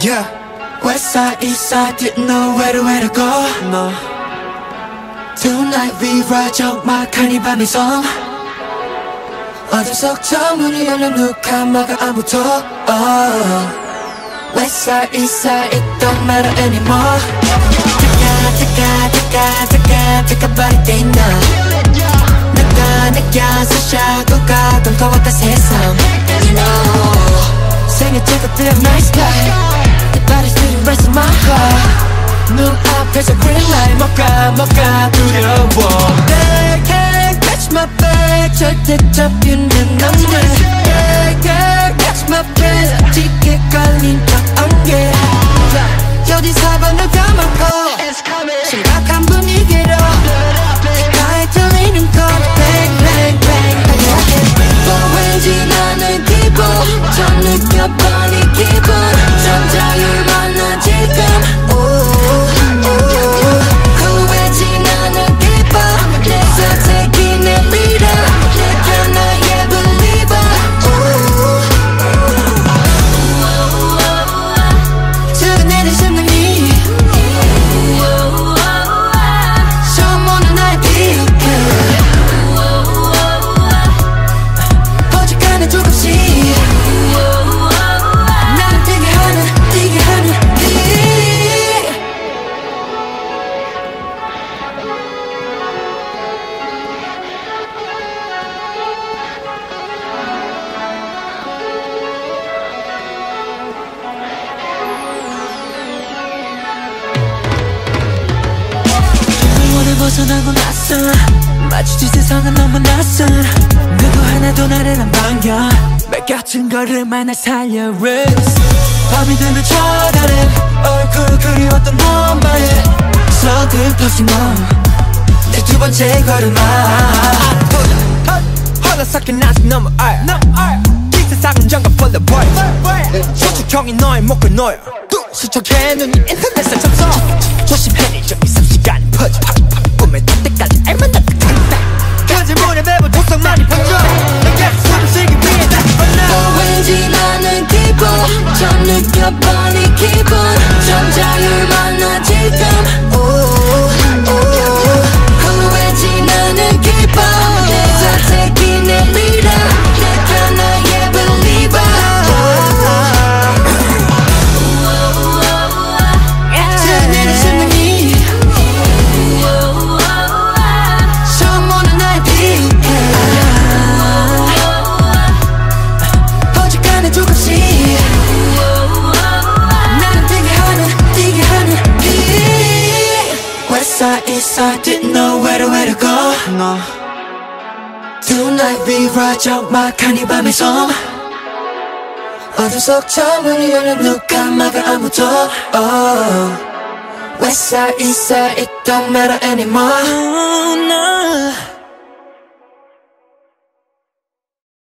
Yeah West side, east side, didn't know where to, where to go no. Tonight we ride 적막한 이 밤의 섬 어둠 속 저 문이 열려 누가 막아 아무도 oh. West side, east side, it don't matter anymore 티까 티까 티까 티까 티까 body day now 내가 느껴서 샤고가 던거 생일 찍었대 nice guy Everybody's sitting rest of my heart 눈앞에서 green light 뭐가 뭐가 두려워 They can't catch my back 절대 잡히는 없네 They can't catch my breath 짙게 걸린 적 없게 여기 사방을 감았고 심각한 분위기로 귓가에 들리는 건 bang bang bang 또 왠지 나는 기분 좀 느껴버 벗어나고 났어. 마주친 세상은 너무 낯선. 누구 하나도 나를 안 반겨. 말 같은 걸음만 날 살려 Rose 밤이 되면 쳐다래 얼굴 그리웠던 너만의 서글퍼진 넌내 두 번째 걸음아. 허나삭힌 아직 너무 알이 세상은 of boys. 소축형이 너의 목을 놓여 수척해 눈이 인터넷에 접속 조심해 저기 3시간이 퍼져 꿈에 닿 때까지 알만 닿다 가지 문에 매번 독성 많이 번져. 내가 숨을 쉬기 위해 다. 또 번나 왠지 나는 기분 좀 느껴버린 기 no. Tonight we ride 적막한 이 밤의 섬 어둠 속저 문이 열려 누가 막아 아무도 oh. West side, east side, it don't matter anymore oh, no.